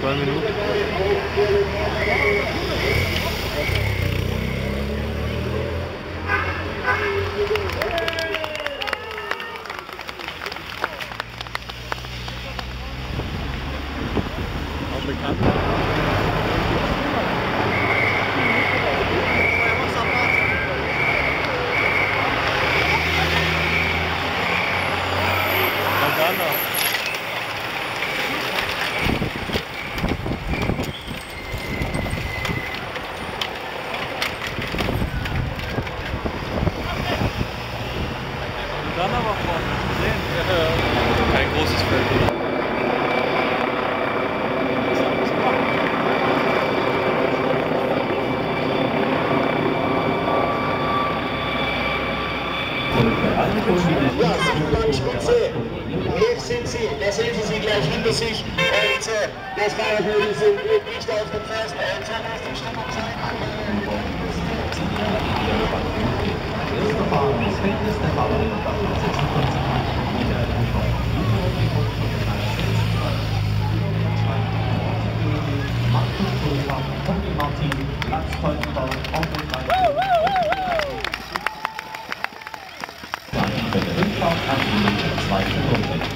Zwei Minuten. Auch Bekannt. anders. dann aber vorne. Sehen. Ja, Ein großes Feld. Spitze! sind sie, da sehen Sie sie gleich hinter sich. Und äh, das Fahrradmodell sind nicht auf dem Fest. Und so äh, muss die Stimmung sein. Martin, Lars Teutenbach, Onkel Mike. Dann für den Rückfahrt an die zweite Runde.